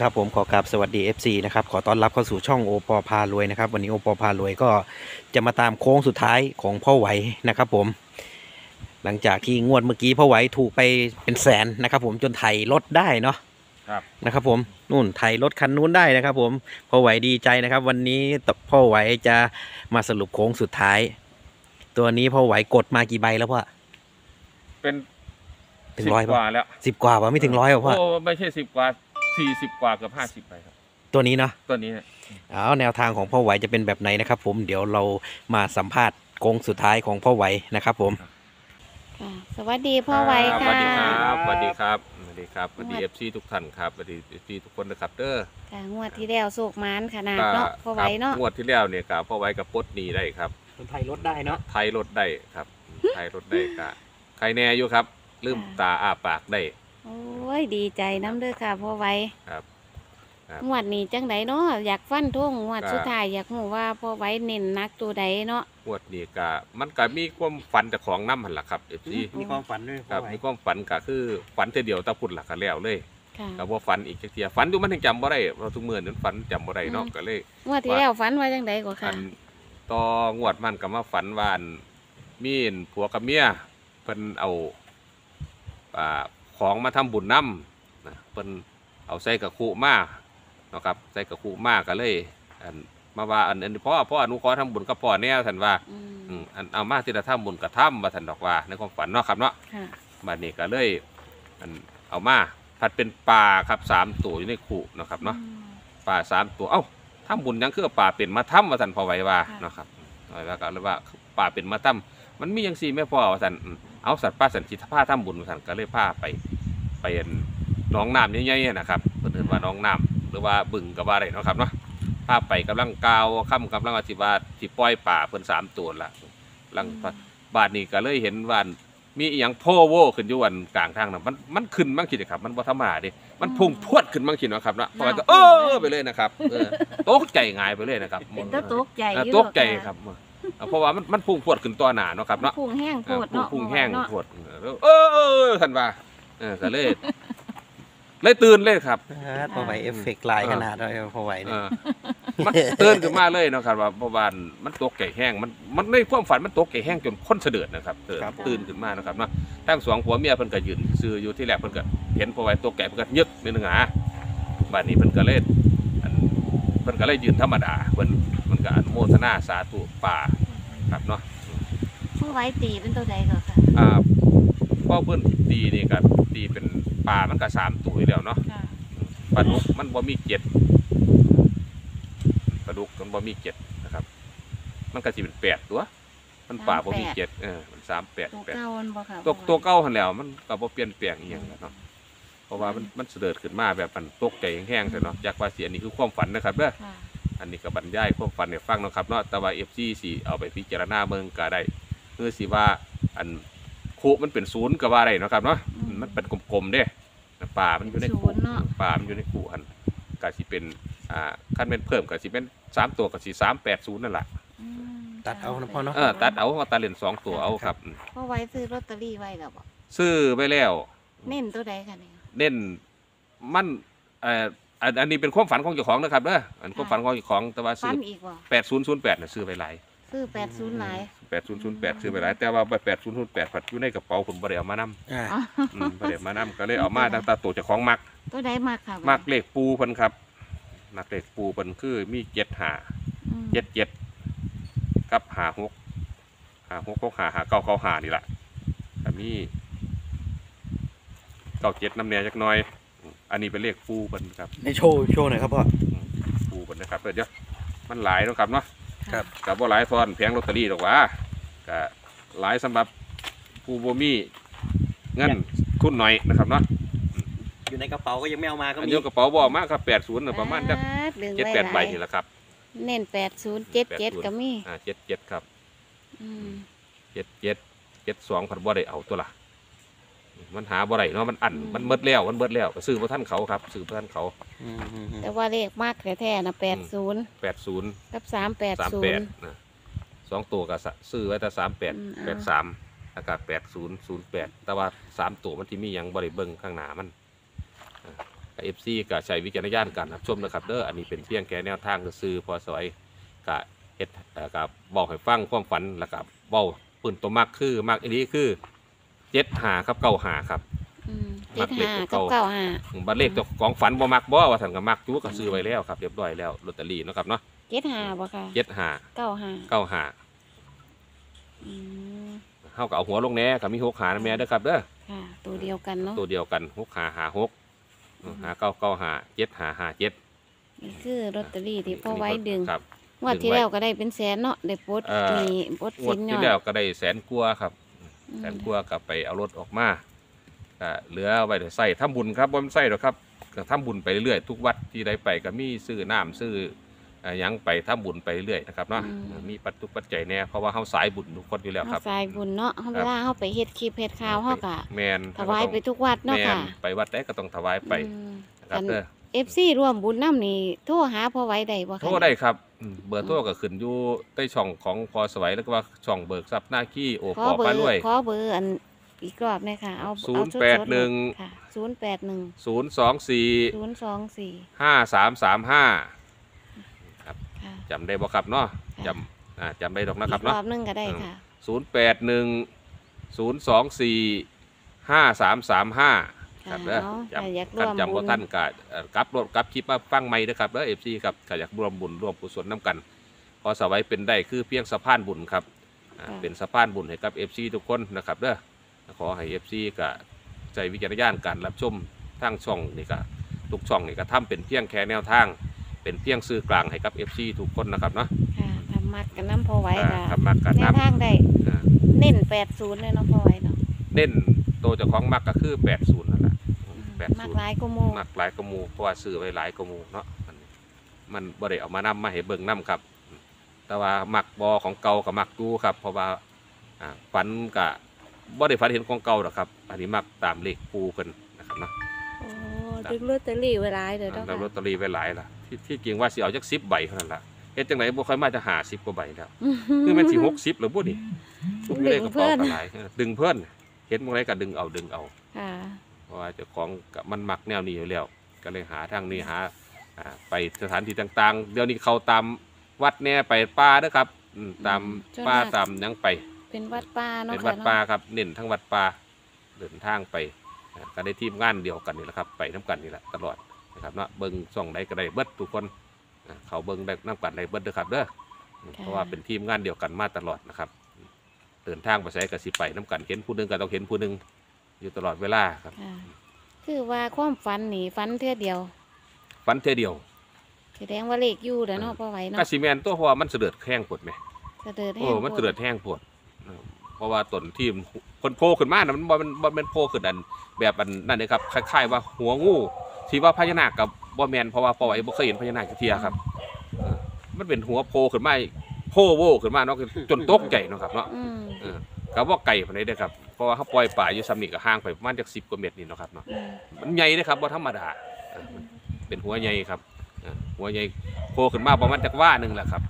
ครับผมขอกราบสวัสดี FC นะครับขอต้อนรับเข้าสู่ช่องโอปอพารวยนะครับวันนี้โอปอพารวยก็จะมาตามโค้งสุดท้ายของพ่อไหวนะครับผม หลังจากที่งวดเมื่อกี้พ่อไหวถูกไปเป็นแสนนะครับผมจนไถรถได้เนาะครับนะครับผมนู่นไถรถคันนู้นได้นะครับผมพ่อไหวดีใจนะครับ วันนี้พ่อไหวจะมาสรุปโค้งสุดท้าย ตัวนี้พ่อไหวกดมากี่ใบแล้วพ่อเป็นเป็นสิบร้อยกป่ะว่าแล้วสิบกว่าป่ะไม่ถึงร้อยป่ะพ่อโอ้ไม่ใช่สิบกว่า สี่สิบกว่าเกือบห้าสิบไปครับตัวนี้เนาะตัวนี้เนี่ยเอาแนวทางของพ่อไหวจะเป็นแบบไหนนะครับผมเดี๋ยวเรามาสัมภาษณ์โค้งสุดท้ายของพ่อไหวนะครับผม ค่ะ สวัสดีพ่อไว้สค่ะ วัสดีครับสวัสดีครับสวัสดีครับสวัสดีสวัเอสดีฟซีทุกท่านครับสวัสดีเอฟซีทุกคนนะครับเด้อ ค่ะงวดที่แล้วโศกมานขนาดก็เนาะพ่อไว้เนาะครับงวดที่แล้วเนี่ยกับพ่อไว้กับปลดหนีได้ครับคนไทยรถได้เนาะ ไทยรถได้ครับไทยรถได้กะใครแน่อยู่ครับ ลืมตาอ้าปากได้ โอ้ยดีใจน้ำเด้อค่ะพ่อไว้ครับครับ งวดนี้จังไดเนาะอยากฟันทุ่งงวดก็สุดท้ายอยากรู้ว่าพ่อไว้เน้นหนักตัวใดเนาะ งวดนี้กะมันก็มีความฝันจากของน้ำหันละครับเอฟซีมีความฝันด้วยครับพ่อไหวมีความฝันก็คือฝันเทอเดียวตะพุ่นหลักกันแล้วเลยค่ะ ก็บ่ฝันอีกจักเทียฝันอยู่มันถึงจำบ่ได้เราะทุกมื้อนั้นฝันจำบ่ได้เนาะอืม ก็เลยงวดที่แล้วฝันว่าจังไดกว่าอัค่ะ นต่องวดมันก็มาฝันว่าอันมีอันผัวกับเมียเพิ่นเอาอ่า ของมาทำบุญนำนะเพิ่นเอาใส่กระคุมาเนาะครับใส่กระคุมาก็เลยอันมาว่าอันอันพ่อพ่ออนุขอทำบุญกับพ่อแนวท่านว่าอืมอืมอันเอามาที่จะทำบุญกับทำว่าท่านดอกว่าในความฝันเนาะครับเนาะค่ะบัดนี้ก็เลยอันเอามาผัดเป็นปลาครับสามตัวอยู่ในขู่เนาะครับเนาะอืม ปลาสามตัวเอ้าทำบุญยังคือเอาปลาเป็นมาทำว่าสันพอไว้ว่าค่ะ เนาะครับเอาไว้ว่าก็เลยว่าปลาเป็นมาทำมันมียังสี่ไม่พอว่าสันอืม เอาสัตว์ป้าสันจิตผ้าทำบุญว่าสันก็เลยผ้าไปไปอันหน้องน้ำใหญ่ๆนะครับเพิ่นเอิ้นว่าหน้องน้ำหรือว่าบึงกับว่าอะไรเนาะครับเนาะผ้าไปกำลังกาวค่ำกำลังอธิบาสิปล่อยป่าเพิ่นสามตัวละกำลังบาทนี้ก็เลยเห็นว่ามีอหย่างโพโวขึ้นอยู่วันกลางทางนะมันมันขึ้นบ้างคิดครับ มันบ่ธรรมดาเดิมันพุ่งพรวดขึ้นบ้างคิดนะครับนะพอก็เออไปเลยนะครับเออตกใจหงายไปเลยนะครับเป็นตะตกใจเอออยู่ตกใจดอครับ เออเพราะว่ามันมันพุ่งพรวดขึ้นตัวหนาเนาะครับค่ะเนาะพุ่งแห้งโพเออดเนาะพุ่งแห้งเนาะพรวดเออเออท่านว่าเออก็เลยเลยตื่นเลยครับพ่อไหวเอฟเฟกต์ลายขนาดเลยพ่อไหวเอเนี่ยอมันตื่นขึ้นมาเลยเนาะครับว่าเพราะว่ามันตกไก่แห้งมันมันในความฝันมันตกไก่แห้งจนค้นเสดือดนะครับเออตื่นขึ้นมานะครับเนาะทั้งสองผัวเมียเพิ่นก็ยืนซื้ออยู่ที่แรกเพิ่นก็เห็นพอไว้ตกไก่เพิ่นก็ยึกนิดนึงหาบัดนี้เพิ่นก็เล่นอันเพิ่นก็เลยยืนธรรมดาเพิ่นมันก็อนุโมทนาสาธุป่า ครับเนาะพ่อไว้ตีเป็นตัวใดก็ค่ะอ่าพ่อเพิ่นตีนี่ก็ตีเป็นป่ามันก็สามตัวอยู่แล้วเนาะค่ะปลาดุกมันบ่มีเกล็ดปลาดุกมันบ่มีเกล็ดนะครับ มันก็สิเป็นแปดตัว มันป่าบ่มีเกล็ดเออมันสามแปดตัวแปดเก่ามันบ่ค่ะตัวตัวเก่าหันแหล้ว มันก็บ่เปลี่ยนแปลงอีหยังแล้วเนาะเพราะว่ามันมันเสด็จขึ้นมาแบบมันตกใจแห้งๆแต่เนาะจากว่าสิอันนี้คือความฝันนะครับเด้อค่ะ อันนี้ก็บรรยายความฝันให้ฟังเนาะครับเนาะแต่ว่า FG สิเอาไปพิจารณาเบิ่งก็ได้คือสิว่าอันคุมันเป็นศูนย์ก็ว่าได้เนาะครับเนาะมันเป็นกลมๆเด้ป่ามันอยู่ในคุป่ามันอยู่ในคุหันก็สิเป็นอ่าคันเป็นเพิ่มก็สิเป็นสามตัวก็สิ380นั่นแหละอืมตัดเอานะพ่อเนาะ เออตัดเอาเอาตัดเลนสองตัวเอาครับอืมพ่อไว้ซื้อลอตเตอรี่ไว้แล้วบ่ซื้อไปแล้ว เน้นตัวใดค่ะเนี่ยเน้นมันเอ่อ อันอันนี้เป็นความฝันของเจ้าของนะครับเด้ออันความฝันของเจ้าของแต่ว่าฟัซื้นออีกบ่แปดศูนย์ศูนย์แปดน่ะซื้อไปหลายซื้อแปดศูนย์หลายแปดศูนย์ศูนย์แปดซื้อไปหลายแต่ว่าแปดศูนย์ศูนย์แปดผัดอยู่ในกระเป๋าผมบ่ได้เอามานำอ่าอ๋ออืมบ่ได้เอามานำก็เลยเอามาตั้งแต่ตัวเจ้าของมัก ตัวใดมากค่ะมักเลขปูเพิ่นครับ มักเลขปูเพิ่นคือมีเจ็ดหาอืมเจ็ดเจ็ดกับหาหกหาหกหกหาหาเก้าเก้าหานี่แหละแต่มีเก้าเจ็ดน้ำแหน่จักหน่อย อันนี้เป็นเลขปูเพิ่นครับในโชว์โชว์หน่อยครับพ่อปูเพิ่นนะครับเดี๋ยวมันหลายเนาะครับเนาะครับ กับว่าหลายซ้อนแผงลอตเตอรี่หรอกว่าก็หลายสำหรับผู้บ่มีเงินทุนหน่อยนะครับเนาะอยู่ในกระเป๋าก็ยังไม่เอามาก็อันมี เดียวกระเป๋าบ่มากครับแปดศูนย์ประมาณจักดึงเจ็ดไว้แปดหใบลายนี่แหละครับ เน้นแปดศูนย์เจ็ดเจ็ดก็มีอ่าเจ็ดเจ็ดครับ อืมเจ็ดเจ็ดเจ็ดสองพันบ่ได้เอาตัวละ มันหาบ่ได้เนาะมันอันมันเบิดแล้วมันเบิดแล้วก็ซื้อบ่ท่านเขาครับซื้อบ่ท่านเขาอืมอืมอืมแต่ว่าเลขมากแท้ๆนะแปดศูนย์แปดศูนย์กับสามแปดสามศูแปนดย์ นะสองตัวก็สะซื้อไว้แต่สามแปดอืม แปดสามอากาศแปดศูนย์ศูนย์แปดแต่ว่าสามตัวมันที่มีหยังบริเบิงข้างหน้ามันอ่าก็เอฟซีก็ใช้วิจารณญาณการรับชมนะครับเด้ออันนี้เป็นเพียงแค่แนวทางซื้อพอสวยก็เฮ็ดเอ่อก็บอกให้ฟังความฝันแล้วก็เว้าปืนตัวมากคือมากอันนี้คือ เจ็ดหาครับเก้าหาครับ อืมมัเจ็กดเลขห้าเก่ากับเก้าห้าบัตรเลขเจ้าของฝันบ่มักบ่ว่าสันก็มักอยู่ก็ซื้อไว้แล้วครับเรียบร้อยแล้วลอตเตอรี่เนาะครับเนาะเจ็ดห้าบ่ค่ะเจ็ดหาเก้าห้าเก้าหาอืมเฮาก็เอาหัวลงแหน่ก็มีหกหานะแม่เด้อครับเด้อค่ะ ตัวเดียวกันเนาะตัวเดียวกันหกหาหาหกหาเก้าเก้าหาเจ็ดหาหาเจ็ดนี่คือลอตเตอรี่ที่พ่อไว้ดึงครับงวดที่แล้วก็ได้เป็นแสนเนาะได้ปลดเอ่อมีปลดงวสิดนที่เนาะแล้วก็ได้แสนกว่าครับอืม แสนกว่ากับไปเอารถออกมาก็เหลือไว้ใส่ทำบุญครับบ่แม่นใส่หรอกครับก็ทำบุญไปเรื่อยทุกวัดที่ได้ไปก็มีซื้อน้ำซื้อเอ่อหยังไปทำบุญไปเรื่อยนะครับเนาะมีปัจจุปัจจัยแน่เพราะว่าเฮาสายบุญทุกคนอยู่แล้วคเฮารับสายบุญเนาะเฮาเวลาเฮาไปเฮ็ดคลิปเฮ็ดข่าวเฮาก็แมนถวายไปทุกวัดเนาะแมนค่ะไปวัดใดก็ต้องถวายไปอืม นะครับกัน เด้อ FC ร่วมบุญนำนี่โทรหาพ่อไว้ได้บ่คะ โทรได้ครับ เบอร์โทรก็ขึ้นอยู่ใต้ช่องของพอสวัยแล้วก็ว่าช่องเบิกทรัพย์หน้าขี้โอขปออเบอป้ร์รวย ขอเบอร์อันอีกรอบหนะคะเอาศูนย์แปดหนึ่ง ศูนย์แปดหนึ่งศูนย์สองสี่ศูนย์สองสี่ห้าสามสามห้าครับจำได้บ่ครับเนาะจำอ่าจำได้ดอกนะครับเนาะรอบหนึงก็ได้ค่ะศูนย์แปดหนึ่งศูนย์สองสี่ห้าสามสามห้า ครับเด้อค่ะจเนาะอยากำร่กันวมจำบุว่าญท่านก็เอ่อกลับรถกลับคลิปมาฟังใหม่นะครับเด้อเอฟซีครับก็อยากร่วมบุญร่วมกุศลน้ำกันพอสวัยเป็นได้คือเพียงสะพานบุญครับอ่าเป็นสะพานบุญให้กับเอฟซีทุกคนนะครับเด้อขอให้เอฟซีก็ใจวิจารณญาณการรับชมทางช่องนี่ก็ทุกช่องนี่ก็ทำเป็นเพียงแค่แนวทาง เป็นเพียงสื่อกลางให้กับเอฟซีทุกคนนะครับเนาะค่ะทำมัดกันน้ำพอไว้อ่าค่ะทำมากันแนนัวบทางได้อ่า เน้นแปดศูนย์เลยเนาะพอไว้เนาะ เน้นตัวเจ้าของมักก็คือ 80นั่นแหละ มาก80หลายก็โมมักหลายกว่าหมูเพราะว่าซื้อไว้หลายกว่าหมูเนาะมันมันบ่ได้เอามานำมาให้เบิ่งนํครับ แต่ว่ามักบอของเก่ากับมักดูครับ เพราะว่าอ่าฝันก็บ่ได้ฝันเห็นของเก่าหรอกครับ อันนี้มักตามเลขปูเพิ่นนะครับเนาะโอ้ดึงลอตเตอรี่ไว้หลายเลยเนาะแล้วลอตค่ะเตอรี่ไว้หลายล่ะที่ที่จริงว่าสิเอาจัก10ใบเท่านั้นล่ะเฮ็ดจังไดบ่ค่อยมาจะหา10กว่าใบแล้วคือมันสิ60หรือบ่นี่ดึงเพิ่นกระป๋าก็หลายเออดึงเพิ่นเห็นบ่ไดก็ดึงเอาดึงเอาค่ะเพ ราะว่าเจ้าของก็มันมักแนวนี้อยู่แล้วก็เลยหาทางนี้หาอ่าไปสถานที่ต่างๆ เดี๋ยวนี้เขาตามวัดแน่ไปป่าเด้อครับอืมตามป่าตามหยังไป เป็นวัดป่าเนาะเป็นค่ะวัดป่าเนาะครับเน้นทั้งวัดป่าเดินทางไปอ่าก็ได้ทีมงานเดียวกันนี่แหละครับ ไปน้กันนี่แหละตลอดนะครับเนาะเบิ้งส่องใดก็ได้เบิดทุกคนอ่าเขาเบิ้งได้น้กันได้เบิดเด้อครับเด้ออืมเพราะว่าเป็นทีมงานเดียวกันมาตลอดนะครับ เดินทางไปใช้กสิไปน้กันเห็นผู้หนึงก็ต้องเห็นผู้หนึง อยู่ตลอดเวลาครับ ค่ะคือว่าความฝันนี่ฝันเท่อเดียวฟันเทอเดียว แสดงว่าเลขอยู่แล้วเนาะพอไว้กเนาะสิแมนตัวเพราะว่ามันเสด็จแห้งปวดไหมเสด็จโอ้แห้งมันโพเสด็จแห้งปวดเออเพราะว่าตนทีมคนโผล่ขึ้นมานะมันบ่มันบ่แมันโผล่ขึ้นอันแบบอันนั่นเลยครับคล้ายๆว่าหัวงูที่ว่าพญานาคกับบ่แมนเพราะว่าปอไอ้บ่เคยเห็นพญานาคจักเทียครับเออมันเป็นหัวโผล่ขึ้นมาโผล่โว่ขึ้นมาเนาะจนตกใจเนาะครับเนาะอืมเออก็บ่ไกลปานใดเด้อครับ เพราะว่าเขาปล่อยป่าอยู่ซ้ำนี่ก็ห่างไปประมาณจัก10กว่าเมตรนี่เนาะครับเนาะอืมมันใหญ่นะครับบ่ธรรมดาเออมันเป็นหัวใหญ่ครับเออหัวใหญ่โผล่ขึ้นมาประมาณจักว่าหนึงแหละครับ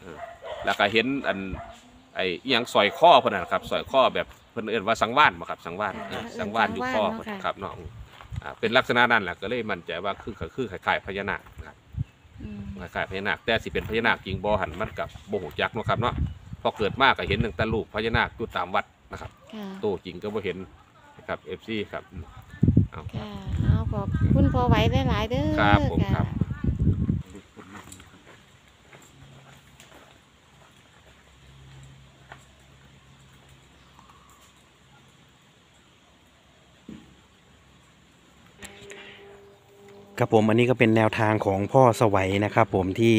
เออแล้วก็เห็นอันไอ้อีหยังสอยข้อเพิ่นน่ะครับสอยข้อแบบเพิ่นเอิ้นว่าสังว่านบ่ครับสังว่านเออสังว่านอยู่ข้อเพิ่นครับเนาะอ่าเป็นลักษณะนั้นแหละก็เลยมั่นใจว่าคือคือคล้ายๆพญานาคนะครับ อืมคล้ายๆพญานาคแต่สิเป็นพญานาคจริงบ่หันมันกับบ่ฮู้จักเนาะครับเนาะพอเกิดมาก็เห็นตั้งแต่ลูกพญานาคอยู่ตามวัดนะ ครับค่ะโตจริงก็บ่เห็นนะครับ FC ครับอืมเอาค่ะเอาขอบคุณพอไว้หลายๆเด้อครับผมครัค่ะบครับผมอันนี้ก็เป็นแนวทางของพ่อสวัยนะครับผมที่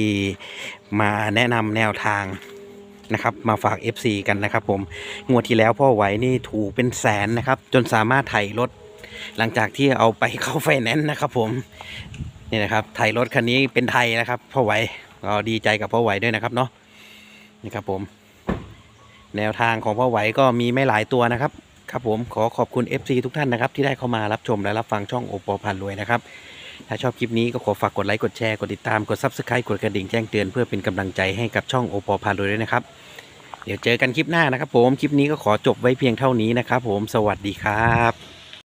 มาแนะนำแนวทาง นะครับมาฝาก FC กันนะครับผมงวดที่แล้วพ่อไหวนี่ถูกเป็นแสนนะครับ จนสามารถไถ่รถ หลังจากที่เอาไปเข้าไฟแนนซ์นะครับ ผมนี่นะครับไถ่รถคันนี้เป็นไทนะครับพ่อไหวก็ดีใจกับพ่อไหวด้วยนะครับเนาะนี่ครับผม แนวทางของพ่อไหวก็มีไม่หลายตัวนะครับครับผมขอขอบคุณ FC ทุกท่านนะครับที่ได้เข้ามารับชมและรับฟังช่องโอปอพันรวยนะครับ ถ้าชอบคลิปนี้ก็ขอฝากกดไลค์กดแชร์กดติดตามกด Subscribe กดกระดิ่งแจ้งเตือนเพื่อเป็นกำลังใจให้กับช่องโอปอพาโดยด้วยนะครับ เดี๋ยวเจอกันคลิปหน้านะครับผมคลิปนี้ก็ขอจบไว้เพียงเท่านี้นะครับผมสวัสดีครับ